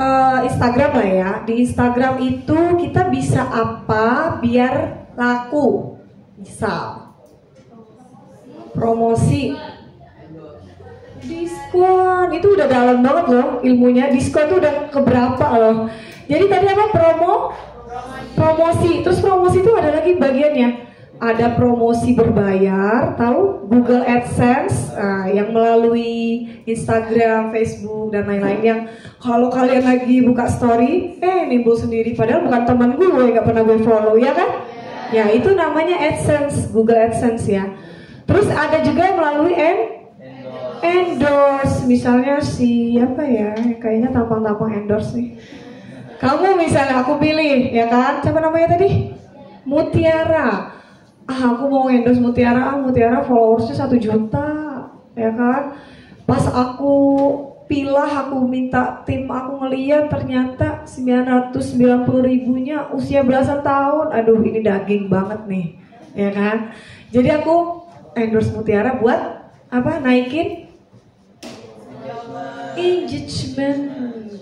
uh, Instagram lah ya, di Instagram itu kita bisa apa biar laku? Misal promosi. Diskon. Itu udah dalam banget loh ilmunya. Diskon tuh udah keberapa loh. Jadi tadi apa? Promo? Promosi. Terus promosi itu ada lagi bagiannya ada promosi berbayar tahu? Google AdSense nah, yang melalui Instagram Facebook dan lain-lain yang kalau kalian lagi buka story eh nimbul sendiri. Padahal bukan teman gue nggak pernah gue follow ya kan? Ya itu namanya AdSense Google AdSense ya. Terus ada juga melalui N endorse. Misalnya si apa ya kayaknya tampang-tampang endorse nih. Kamu misalnya aku pilih ya kan? Siapa namanya tadi? Mutiara ah aku mau endorse Mutiara. Ah Mutiara followersnya satu juta ya kan? Pas aku pilah aku minta tim aku ngeliat ternyata 990 ribunya usia belasan tahun. Aduh ini daging banget nih ya kan? Jadi aku endorse Mutiara buat apa naikin engagement.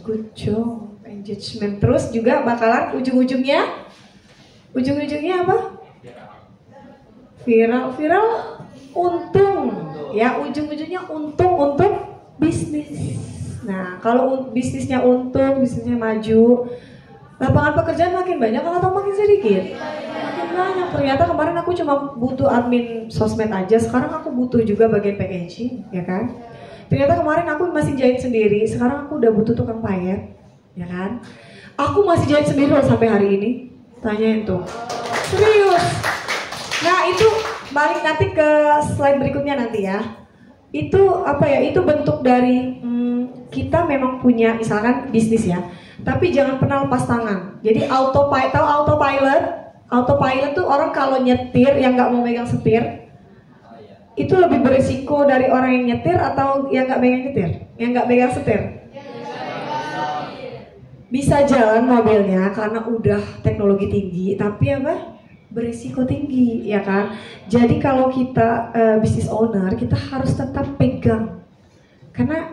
Good job engagement. Terus juga bakalan ujung-ujungnya ujung-ujungnya apa viral viral untung. Ya ujung-ujungnya untung untuk bisnis. Nah kalau bisnisnya untung bisnisnya maju lapangan pekerjaan makin banyak atau makin sedikit? Makin banyak. Ternyata kemarin aku cuma butuh admin sosmed aja sekarang aku butuh juga bagian packaging ya kan? Ternyata kemarin aku masih jahit sendiri sekarang aku udah butuh tukang payet ya kan? Aku masih jahit sendiri loh sampai hari ini. Tanyain tuh. Serius nah itu balik nanti ke slide berikutnya nanti ya. Itu apa ya? Itu bentuk dari hmm, kita memang punya misalkan bisnis ya. Tapi jangan pernah lepas tangan. Jadi autopilot tahu autopilot? Autopilot tuh orang kalau nyetir yang nggak mau megang setir itu lebih beresiko dari orang yang nyetir atau yang nggak megang nyetir? Yang nggak megang setir? Bisa jalan mobilnya karena udah teknologi tinggi tapi apa beresiko tinggi ya kan? Jadi kalau kita uh, business owner kita harus tetap pegang. Karena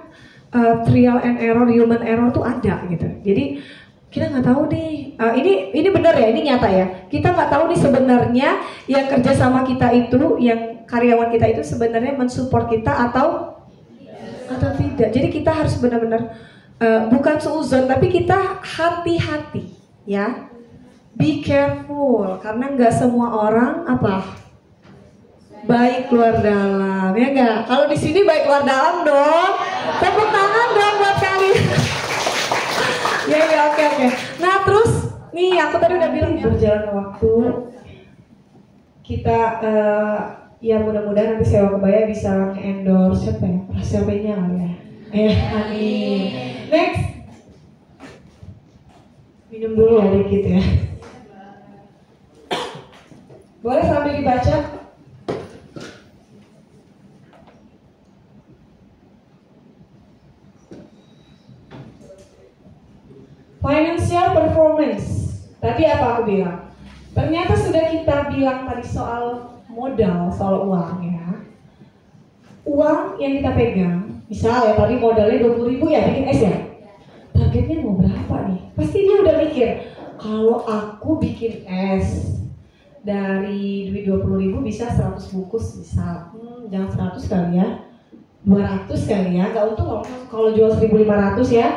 uh, trial and error human error tuh ada gitu. Jadi kita nggak tahu nih uh, ini ini benar ya ini nyata ya. Kita nggak tahu nih sebenarnya yang kerja sama kita itu yang karyawan kita itu sebenarnya mensupport kita atau atau tidak. Jadi kita harus benar-benar uh, bukan seuzon tapi kita hati-hati ya be careful karena nggak semua orang apa? Baik luar dalam ya nggak? Kalau di sini baik luar dalam dong. Tepuk tangan dong buat kalian ya ya oke oke. Nah terus nih aku tadi udah bilang ya berjalan waktu. Kita uh, ya mudah-mudahan nanti sewa kebaya bisa endorse siapa ya? Siapa ya? Eh amin. Next. Minum dulu ya dikit ya. Boleh sambil dibaca? Financial performance. Tadi apa aku bilang? Ternyata sudah kita bilang tadi soal modal, soal uang ya. Uang yang kita pegang, misal ya tadi modalnya 20 ribu ya bikin es ya. Targetnya mau berapa nih? Pasti dia udah mikir, kalau aku bikin es dari duit 20 ribu bisa 100 bungkus bisa. Hmm, jangan 100 kali ya. 200 kali ya, nggak untung kalau- kalau jual 1500 ya.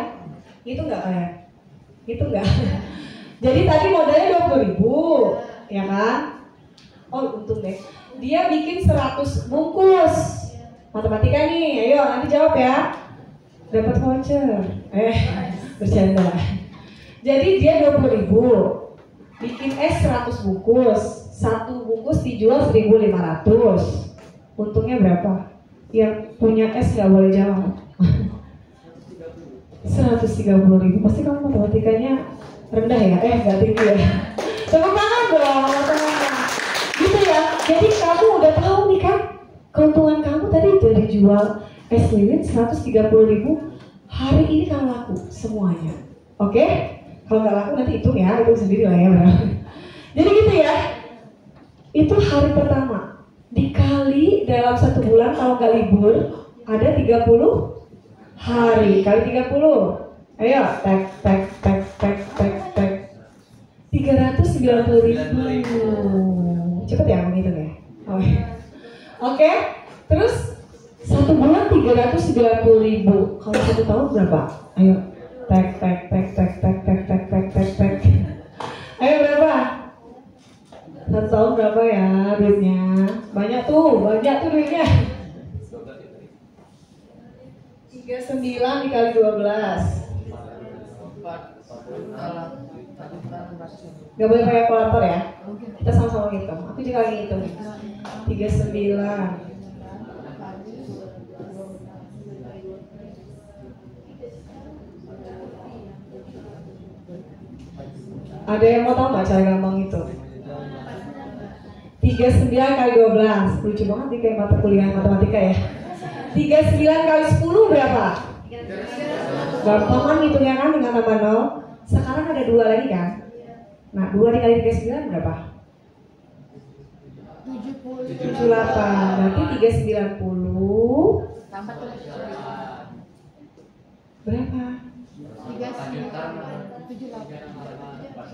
Itu nggak kayak itu enggak jadi tadi modalnya 20 ribu ya kan? Oh untung deh. Dia bikin 100 bungkus. Matematika nih. Ayo nanti jawab ya. Dapat voucher. Eh bercanda. Jadi dia 20 ribu bikin es 100 bungkus. Satu bungkus dijual 1500 untungnya berapa? Yang punya es nggak boleh jawab 130 ribu. Pasti kamu matematikanya rendah ya? Eh nggak tinggi ya. Tepuk tangan dong gitu ya. Jadi kamu udah tahu nih kan keuntungan kamu tadi dari jual es lilin 130 ribu. Hari ini kamu laku semuanya. Oke kalau nggak laku nanti hitung ya hitung sendiri lah ya Bro. jadi gitu ya. Itu hari pertama. Dikali dalam satu bulan kalau nggak libur ada 30 hari. Kali 30 ayo tek tek tek tek tek tek. 390 ribu. Cepet ya menghitung ya? Oh, iya. oke terus satu bulan 390 ribu. Kalau satu tahun berapa? Ayo tek tek tek tek tek tek tek tek tek tek ayo berapa? Satu tahun berapa ya duitnya? Banyak tuh banyak tuh duitnya. 39 dikali 12 Gak boleh pakai kalkulator ya? Kita sama-sama ngitung. Aku juga lagi ngitung 39 Ada yang mau tahu nggak cara gampang itu? 39 kali 12 Lucu banget nih kayak mata kuliah matematika ya 39 kali 10 berapa? Gampang kan hitungnya kan dengan tambah 0 Sekarang ada dua lagi kan? Nah 2 dikali 39 berapa? 78 Berarti 390 tambah Berapa? tiga sembilan tujuh delapan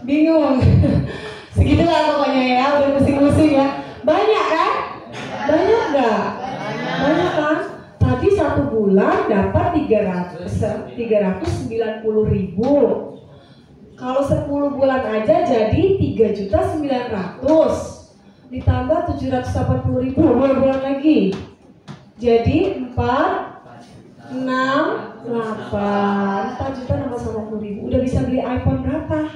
Bingung Segitulah pokoknya ya Udah pusing-pusing ya Banyak kan? Banyak nggak? Banyak kan? Tadi satu bulan dapat 300 390 ribu Kalau 10 bulan aja jadi 3 juta 900 Ditambah 780 ribu Dua bulan lagi Jadi 4 6 8 4 juta 680 ribu Udah bisa beli iPhone berapa?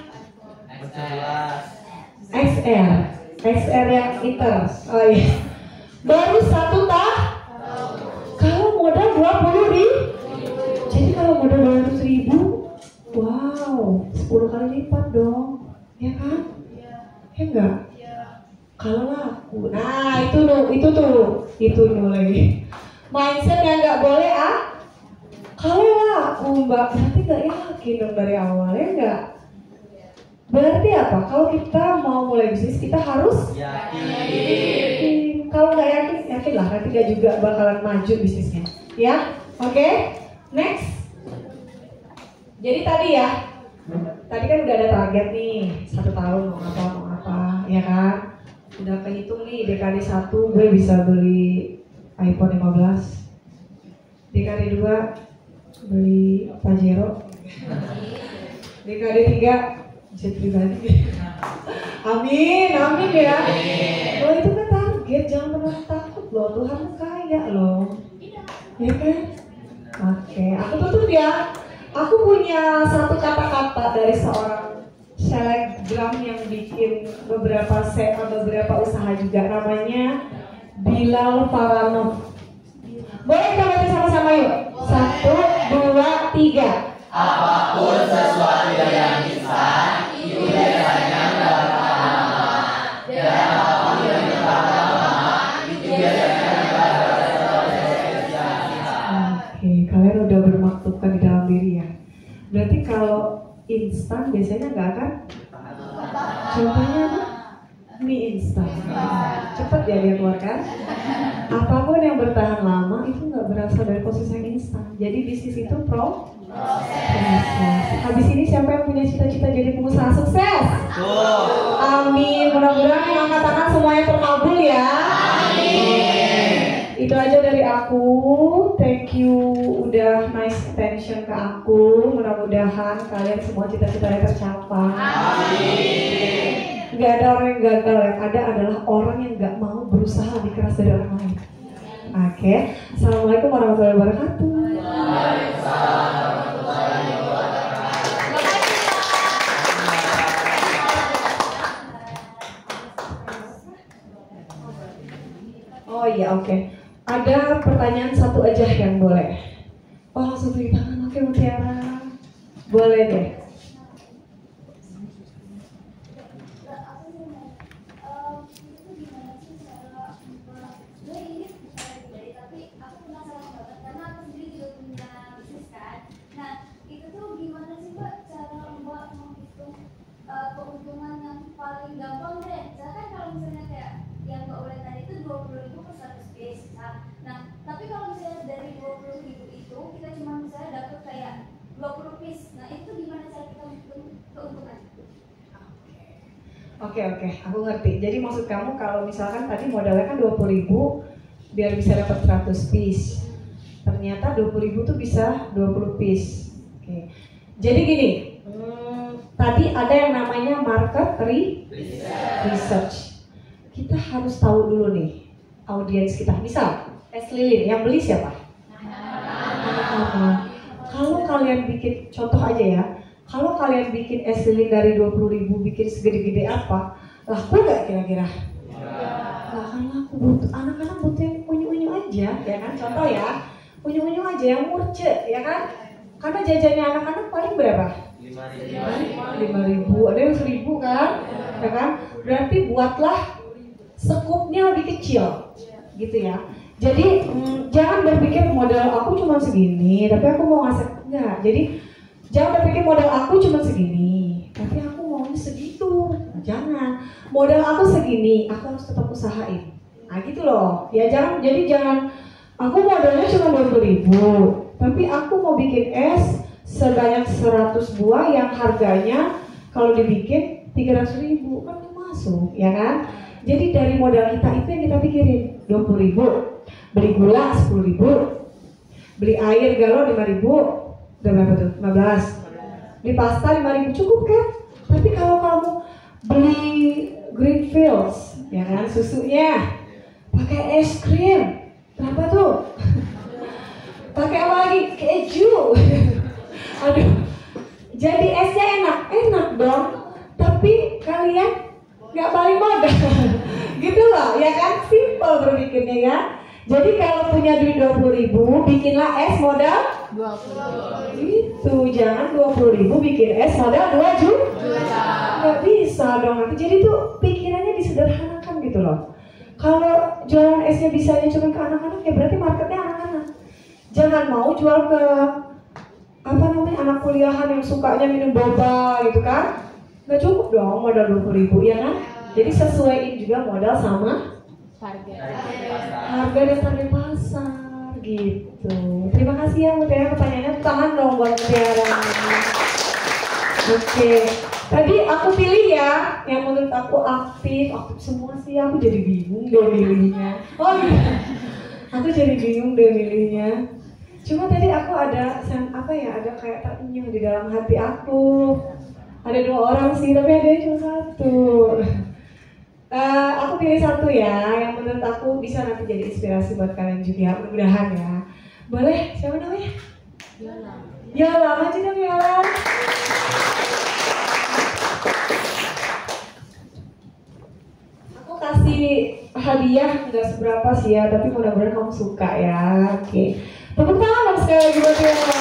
XR XR yang inter Oh iya. Baru satu tah? Kalau modal 20 ribu Jadi kalau modal 200 ribu Wow 10 kali lipat dong. Ya kan? Ya enggak? Kalau laku Nah itu tuh Itu tuh Itu tuh lagi. Mindset yang nggak boleh ah. Kalau laku mbak. Berarti nggak yakin dong dari awal Ya enggak? Berarti apa? Kalau kita mau mulai bisnis, kita harus yakin. Kalau nggak yakin, yakin lah. Nanti dia juga bakalan maju bisnisnya. Ya, oke. Next. Jadi tadi ya, tadi kan udah ada target nih, satu tahun mau apa mau apa, ya kan? Udah kehitung nih dekade satu gue bisa beli iPhone 15 Dekade 2 beli Pajero Dekade 3 jet pribadi. Amin, amin ya. Lo itu kan target, jangan pernah takut loh. Tuhan kaya loh. Ya kan? Oke, aku tutup ya. Aku punya satu kata-kata dari seorang selebgram yang bikin beberapa se beberapa usaha juga namanya Bilal Faranov. Boleh kita baca sama-sama yuk? Satu, dua, tiga. Instan, biasanya mendapatkan Oke, kalian udah bermaktubkan di dalam diri ya. Berarti kalau instan biasanya nggak akan? Contohnya apa? mie instan cepat ya dia keluarkan apa pun yang bertahan lama itu nggak berasal dari posisi yang instan jadi bisnis itu pro habis ini siapa yang punya cita-cita jadi pengusaha? Sukses. Amin. Mudah-mudahan yang angkat tangan semuanya terkabul ya. Itu aja dari aku. Thank you udah nice attention ke aku. Mudah-mudahan kalian semua cita-citanya tercapai. Nggak ada orang yang gagal yang ada adalah orang yang nggak mau berusaha lebih keras dari orang lain oke assalamualaikum warahmatullahi wabarakatuh Oh iya oke. Ada pertanyaan satu aja yang boleh. Oh langsung tangan. Oke Mutiara. Boleh deh. Mbak, aku mau nanya, em, itu gimana sih cara membuat gue ini bukan pribadi tapi aku penasaran banget karena aku sendiri juga punya bisnis kan nah itu tuh gimana sih mbak cara mbak menghitung eh, keuntungan yang paling gampang deh misalkan kalau misalnya kayak yang mbak boleh tadi itu dua puluh ribu per seratus piece nah, nah tapi kalau misalnya dari dua puluh ribu itu kita cuma misalnya dapet kayak dua puluh piece nah itu gimana cara kita menghitung keuntungan Oke oke, aku ngerti. Jadi maksud kamu kalau misalkan tadi modalnya kan 20.000 ribu biar bisa dapat 100 piece. Ternyata 20.000 ribu tuh bisa 20 piece. Oke. Jadi gini, hmm, tadi ada yang namanya market re- research. Kita harus tahu dulu nih audiens kita. Misal, es lilin yang beli siapa? Kalau kalian bikin contoh aja ya, kalau kalian bikin es lilin dari 20.000 ribu bikin segede-gede apa, laku nggak kira-kira? Lah kan laku butuh anak-anak butuh yang unyu-unyu aja, ya kan? Contoh ya, unyu-unyu aja yang murce, ya kan? Karena jajannya anak-anak paling berapa? lima ribu, ada yang seribu kan, ya kan? Berarti buatlah sekupnya lebih kecil, gitu ya. Jadi mm, jangan berpikir modal aku cuma segini, tapi aku mau ngasih enggak. Jadi jangan berpikir modal aku cuma segini, tapi aku maunya segitu. Jangan. Modal aku segini, aku harus tetap usahain. Nah gitu loh. Ya jangan. Jadi jangan. Aku modalnya cuma dua ribu, tapi aku mau bikin es sebanyak 100 buah yang harganya kalau dibikin 300 ribu kan masuk ya kan jadi dari modal kita itu yang kita pikirin 20 ribu beli gula 10 ribu beli air galon 5 ribu udah berapa tuh? 15 beli pasta 5 ribu. Cukup kan? Tapi kalau kamu beli Greenfields ya kan susunya pakai es krim. Berapa tuh? Pakai apa lagi? Keju. Aduh. Jadi esnya enak. Enak dong. Tapi kalian nggak balik modal. Gitu loh. Ya kan? Simple berpikirnya ya jadi kalau punya duit 20 ribu bikinlah es modal 20 itu. Jangan 20 ribu bikin es modal 2 juta. Nggak bisa dong. Nanti jadi tuh pikirannya disederhanakan gitu loh. Kalau jualan esnya bisanya cuma ke anak-anak ya berarti marketnya anak-anak. Jangan mau jual ke apa namanya anak kuliahan yang sukanya minum boba gitu kan. Nggak cukup dong modal 20 ribu ya kan? Jadi sesuaiin juga modal sama harga dan target pasar. Gitu. Terima kasih ya Mutiara pertanyaannya tangan dong buat Mutiara oke. Tadi aku pilih ya yang menurut aku aktif aktif semua sih. Aku jadi bingung deh milihnya. Oh iya. Aku jadi bingung deh milihnya. Cuma tadi aku ada sen- apa ya ada kayak terenyuh di dalam hati aku. Ada dua orang sih, tapi ada cuma satu. Eh, aku pilih satu ya, yang menurut aku bisa nanti jadi inspirasi buat kalian juga, mudah-mudahan ya. Boleh? Siapa namanya? Yola. Yola, maju dong Yola. Aku kasih hadiah nggak seberapa sih ya, tapi mudah-mudahan kamu suka ya. Oke. Tepuk tangan sekali lagi buat Yola.